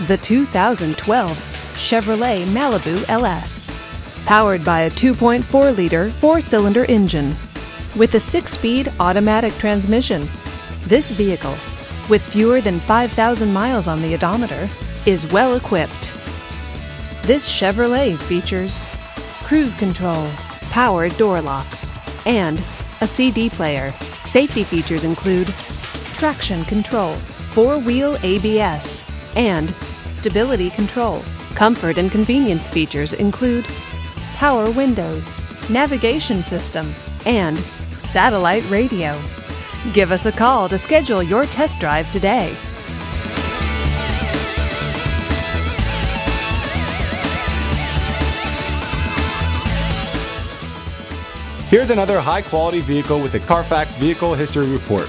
the 2012 Chevrolet Malibu LS. Powered by a 2.4 liter four cylinder engine with a six speed automatic transmission. This vehicle, with fewer than 5,000 miles on the odometer, is well equipped. This Chevrolet features cruise control, power door locks, and a CD player. Safety features include traction control, four wheel ABS, and stability control. Comfort and convenience features include power windows, navigation system, and satellite radio. Give us a call to schedule your test drive today. Here's another high quality vehicle with a Carfax Vehicle History Report.